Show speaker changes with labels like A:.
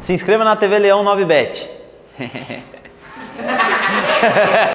A: Se inscreva na TV Leão 9Bet.